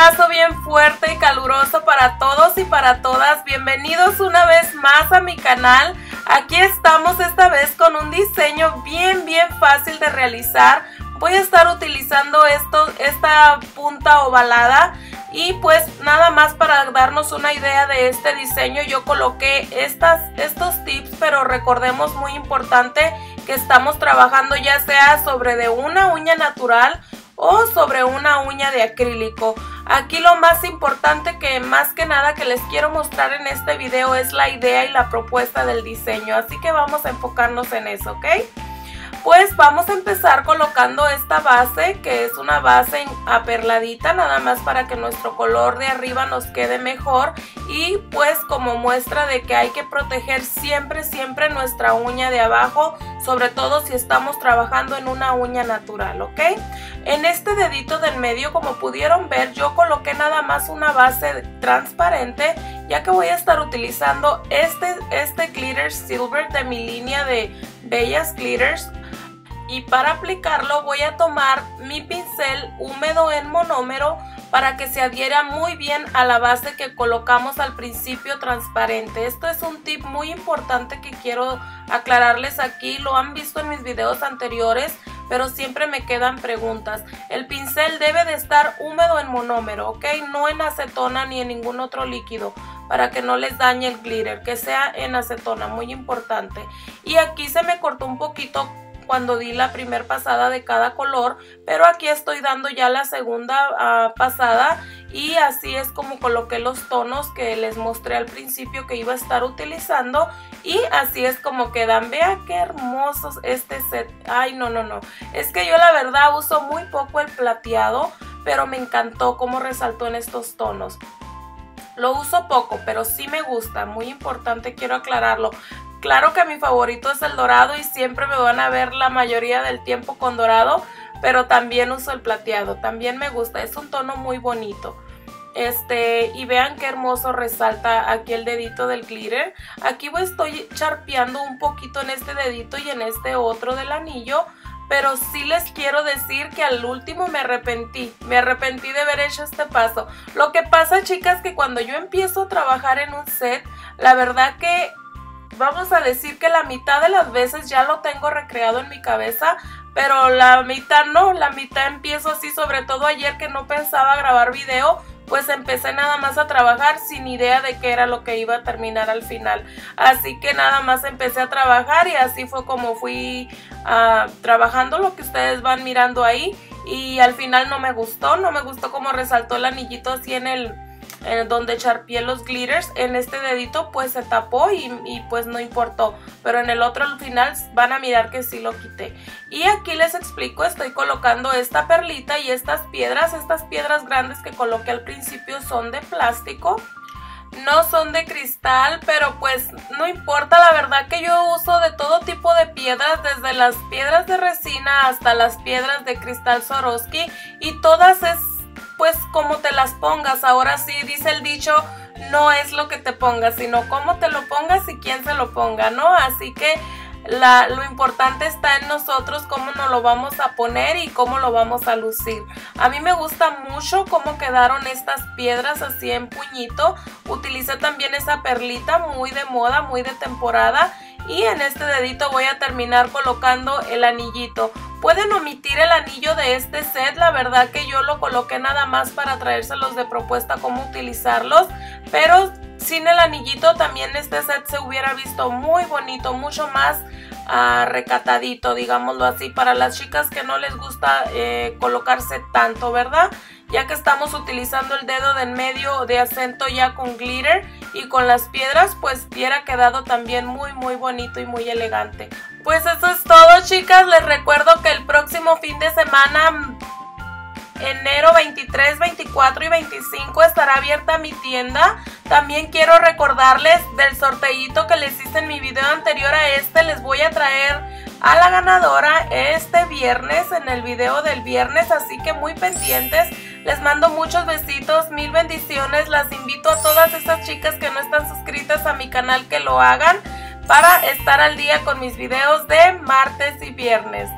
abrazo bien fuerte y caluroso para todos y para todas. Bienvenidos una vez más a mi canal. Aquí estamos esta vez con un diseño bien bien fácil de realizar. Voy a estar utilizando esto, esta punta ovalada y pues nada más para darnos una idea de este diseño yo coloqué estas, estos tips pero recordemos muy importante que estamos trabajando ya sea sobre de una uña natural o sobre una uña de acrílico. Aquí lo más importante que más que nada que les quiero mostrar en este video es la idea y la propuesta del diseño. Así que vamos a enfocarnos en eso, ¿ok? Pues vamos a empezar colocando esta base que es una base aperladita nada más para que nuestro color de arriba nos quede mejor y pues como muestra de que hay que proteger siempre siempre nuestra uña de abajo sobre todo si estamos trabajando en una uña natural, ¿ok? En este dedito del medio como pudieron ver yo coloqué nada más una base transparente ya que voy a estar utilizando este, este glitter silver de mi línea de Bellas Glitters y para aplicarlo voy a tomar mi pincel húmedo en monómero para que se adhiera muy bien a la base que colocamos al principio transparente. Esto es un tip muy importante que quiero aclararles aquí, lo han visto en mis videos anteriores, pero siempre me quedan preguntas. El pincel debe de estar húmedo en monómero, ¿ok? No en acetona ni en ningún otro líquido para que no les dañe el glitter, que sea en acetona, muy importante. Y aquí se me cortó un poquito cuando di la primer pasada de cada color, pero aquí estoy dando ya la segunda ah, pasada y así es como coloqué los tonos que les mostré al principio que iba a estar utilizando y así es como quedan. Vean qué hermosos este set. Ay, no, no, no. Es que yo la verdad uso muy poco el plateado, pero me encantó cómo resaltó en estos tonos. Lo uso poco, pero sí me gusta, muy importante, quiero aclararlo. Claro que mi favorito es el dorado y siempre me van a ver la mayoría del tiempo con dorado, pero también uso el plateado, también me gusta, es un tono muy bonito. Este, y vean qué hermoso resalta aquí el dedito del glitter. Aquí estoy charpeando un poquito en este dedito y en este otro del anillo, pero sí les quiero decir que al último me arrepentí, me arrepentí de haber hecho este paso. Lo que pasa, chicas, que cuando yo empiezo a trabajar en un set, la verdad que vamos a decir que la mitad de las veces ya lo tengo recreado en mi cabeza, pero la mitad no, la mitad empiezo así, sobre todo ayer que no pensaba grabar video, pues empecé nada más a trabajar sin idea de qué era lo que iba a terminar al final. Así que nada más empecé a trabajar y así fue como fui uh, trabajando lo que ustedes van mirando ahí. Y al final no me gustó, no me gustó como resaltó el anillito así en el, en donde charpié los glitters, en este dedito pues se tapó y, pues no importó, pero en el otro al final van a mirar que sí lo quité. Y aquí les explico, estoy colocando esta perlita y estas piedras, estas piedras grandes que coloqué al principio son de plástico. No son de cristal, pero pues no importa, la verdad que yo uso de todo tipo de piedras, desde las piedras de resina hasta las piedras de cristal Swarovski y todas es pues como te las pongas. Ahora sí, dice el dicho, no es lo que te pongas, sino cómo te lo pongas y quién se lo ponga, ¿no? Así que la, lo importante está en nosotros cómo nos lo vamos a poner y cómo lo vamos a lucir. A mí me gusta mucho cómo quedaron estas piedras así en puñito. Utilicé también esa perlita muy de moda, muy de temporada. Y en este dedito voy a terminar colocando el anillito. Pueden omitir el anillo de este set, la verdad que yo lo coloqué nada más para traérselos de propuesta cómo utilizarlos, pero sin el anillito también este set se hubiera visto muy bonito, mucho más uh, recatadito, digámoslo así, para las chicas que no les gusta eh, colocarse tanto, ¿verdad? Ya que estamos utilizando el dedo del medio de acento ya con glitter y con las piedras, pues hubiera quedado también muy muy bonito y muy elegante. Pues eso es todo chicas, les recuerdo que el próximo fin de semana, enero 23, 24 y 25 estará abierta mi tienda. También quiero recordarles del sorteito que les hice en mi video anterior a este, les voy a traer a la ganadora este viernes, en el video del viernes, así que muy pendientes. Les mando muchos besitos, mil bendiciones, las invito a todas estas chicas que no están suscritas a mi canal que lo hagan para estar al día con mis videos de martes y viernes.